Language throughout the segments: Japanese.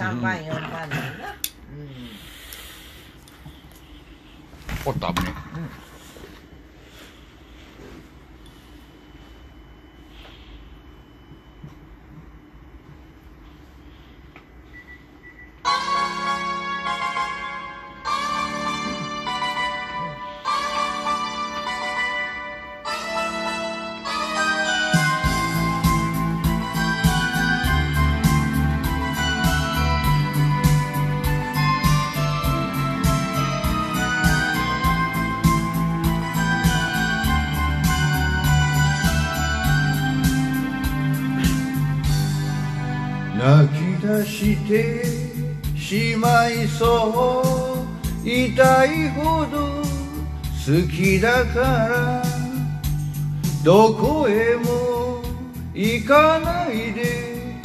3番4番だよなおっと危ね泣き出してしまいそう痛いほど好きだからどこへも行かないで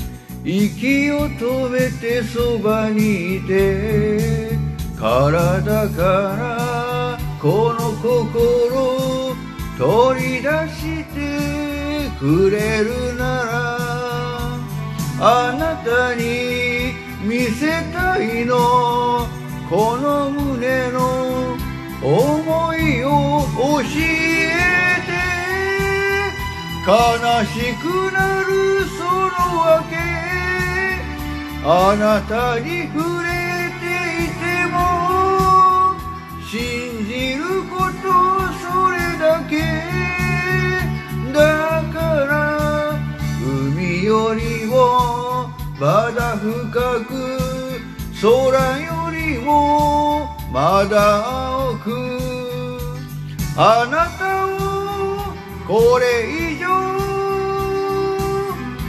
息を止めてそばにいて体からこの心取り出してくれるならあなたに見せたいのこの胸の思いを教えて。悲しくなるそのわけ。あなたに触れまだ深く空よりもまだ青くあなたをこれ以上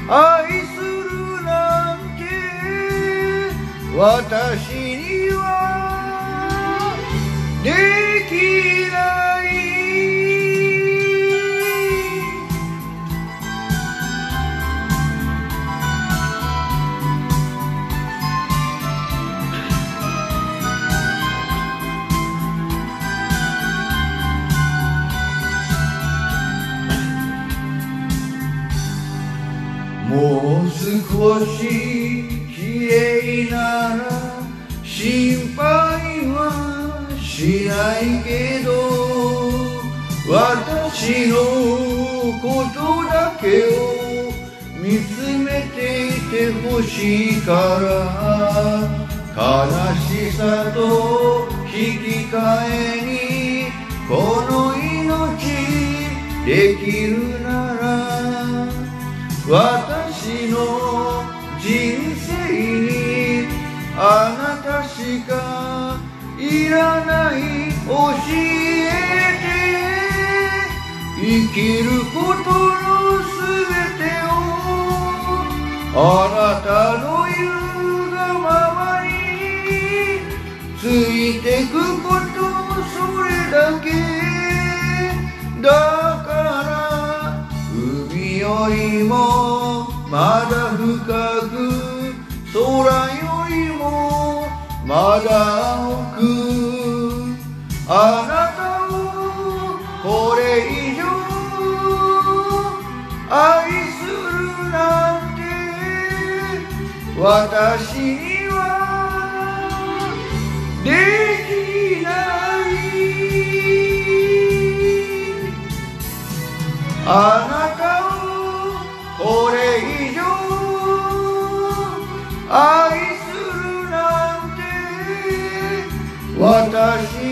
愛するなんて私にはできもう少し綺麗なら心配はしないけど私のことだけを見つめていてほしいから悲しさと引き換えにこの命できるなら私あなたしかいらない教えて生きることのすべてをあなたの言うがままについてくことそれだけだから海よりもまだ深く空よまだ青くあなたをこれ以上愛するなんて私にはできない。あなたをこれ以上愛する私